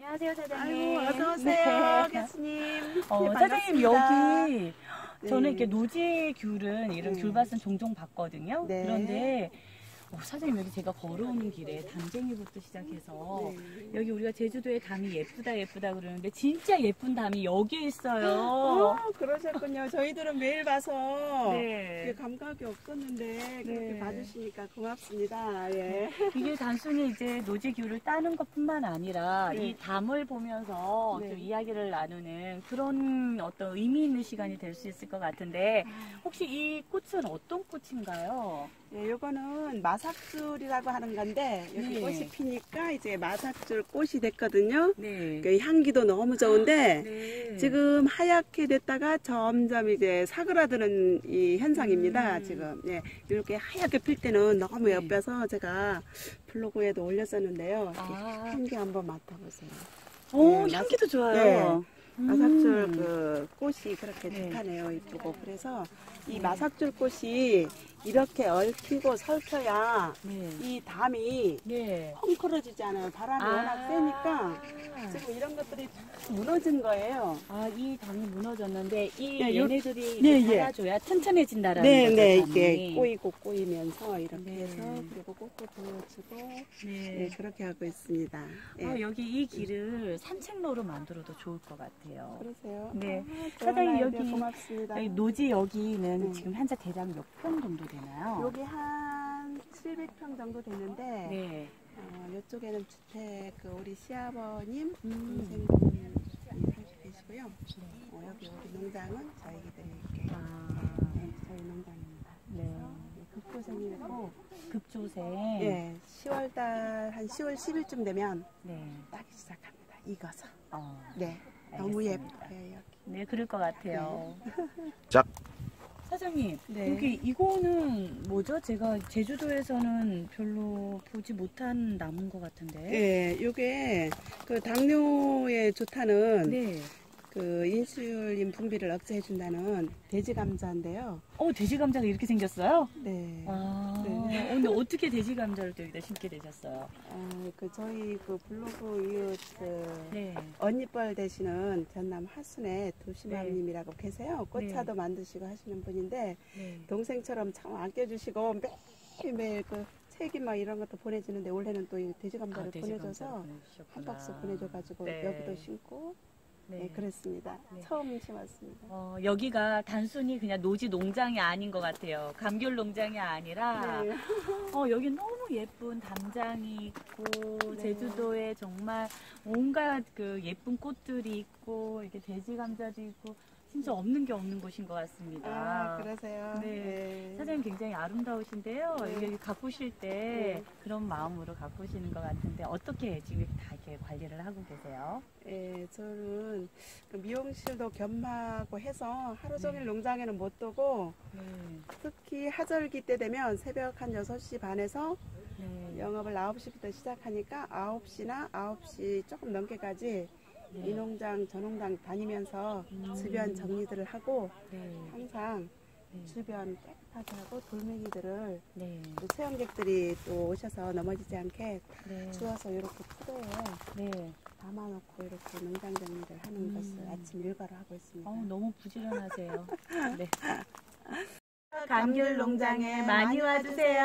안녕하세요, 사장님. 아이고, 어서 오세요, 네. 교수님. 어, 네, 사장님. 여기 저는 네. 이렇게 노지 귤은 이런 네. 귤밭은 종종 봤거든요. 네. 그런데 어, 사장님 여기 제가 걸어오는 길에 담쟁이부터 시작해서 네. 여기 우리가 제주도에 담이 예쁘다 예쁘다 그러는데 진짜 예쁜 담이 여기 있어요. 어, 그러셨군요. 저희들은 매일 봐서 네. 감각이 없었는데 그렇게 네. 봐주시니까 고맙습니다. 예. 이게 단순히 이제 노지 귤을 따는 것뿐만 아니라 네. 이 담을 보면서 네. 좀 이야기를 나누는 그런 어떤 의미 있는 시간이 될 수 있을 것 같은데 혹시 이 꽃은 어떤 꽃인가요? 예, 요거는 마삭줄이라고 하는 건데 여기 네. 꽃이 피니까 이제 마삭줄 꽃이 됐거든요. 네. 그 향기도 너무 좋은데 네. 지금 하얗게 됐다가 점점 이제 사그라드는 이 현상입니다. 음. 지금 예, 이렇게 하얗게 필 때는 너무 네. 예뻐서 제가 블로그에도 올렸었는데요. 아. 향기 한번 맡아보세요. 오, 네, 향기도 좋아요. 음. 마삭줄 그 꽃이 그렇게 네. 좋다네요. 이쁘고 그래서 이 네. 마삭줄 꽃이 이렇게 얽히고 설켜야 네. 이 담이 네. 헝클어지지 않아요. 바람이 워낙 세니까 지금 이런 것들이 다 무너진 거예요. 아, 이 담이 무너졌는데 이 네, 요- 얘네들이 네, 이렇게 예. 자라줘야 튼튼해진다라는 네, 거죠. 네, 담이. 이게 꼬이고 꼬이면서 이렇게 네. 해서 그리고 꽃도 보여주고 네. 네, 그렇게 하고 있습니다. 예. 아, 여기 이 길을 산책로로 만들어도 좋을 것 같아요. 그러세요? 네. 아, 사장님, 여기- 고맙습니다. 여기 노지 여기는 네. 지금 현재 대략 몇 평 정도 되나요? 여기 한 700평 정도 됐는데 네. 어, 이쪽에는 주택 그 우리 시아버님 음. 동생분이 살고 계시고요. 어, 여기 우리 농장은 저희들이 이렇게 아, 네, 저희 농장입니다. 네. 네, 급고생이고 급조생. 예, 10월 달 한 10월 10일쯤 되면 네. 따기 시작합니다. 익어서. 어, 네, 너무. 예뻐요 여기. 네, 그럴 것 같아요. 짝. 사장님, 네. 여기 이거는 뭐죠? 제가 제주도에서는 별로 보지 못한 나무인 것 같은데. 예, 요게 그 당뇨에 좋다는 네. 그 인슐린 분비를 억제해 준다는 돼지 감자인데요. 어, 돼지 감자가 이렇게 생겼어요? 네. 아, 네. 어, 근데 어떻게 돼지 감자를 또 여기다 심게 되셨어요? 어, 그 저희 그 블로그 이웃 그 네. 언니뻘 되시는 전남 하순에 도시맘님이라고 계세요. 꽃차도 만드시고 하시는 분인데 네. 동생처럼 참 아껴주시고 매일매일 그 책이 막 이런 것도 보내주는데 올해는 또이 돼지 감자를 아, 돼지 보내줘서 감자를 한. 박스 보내줘가지고 네. 여기도 심고 네, 네. 그랬습니다. 네. 처음 심었습니다. 어, 여기가 단순히 그냥 노지 농장이 아닌 것 같아요. 감귤 농장이 아니라 네. 어, 여기 너무 예쁜 담장이 있고 네. 제주도에 정말 온갖 그 예쁜 꽃들이 있고 이렇게 돼지 감자도 있고 진짜 없는 게 없는 곳인 것 같습니다. 아, 그러세요? 네. 사장님 굉장히 아름다우신데요. 네. 여기 가꾸실 때 네. 그런 마음으로 가꾸시는 것 같은데 어떻게 지금 다 이렇게 관리를 하고 계세요? 예, 저는 그 미용실도 겸하고 해서 하루 종일 네. 농장에는 못 두고 네. 특히 하절기 때 되면 새벽 한 6시 반에서 네. 영업을 9시부터 시작하니까 9시나 9시 조금 넘게까지 네. 이 농장, 저 농장 다니면서 음. 주변 정리들을 하고 네. 항상 네. 주변 깨끗하게 하고 돌멩이들을 네. 또 체험객들이 또 오셔서 넘어지지 않게 네. 주워서 이렇게 포도에 네. 담아놓고 이렇게 농장 정리를 하는 음. 것을 아침 일과로 하고 있습니다. 어우, 너무 부지런하세요. 네. 감귤 농장에 많이 와주세요.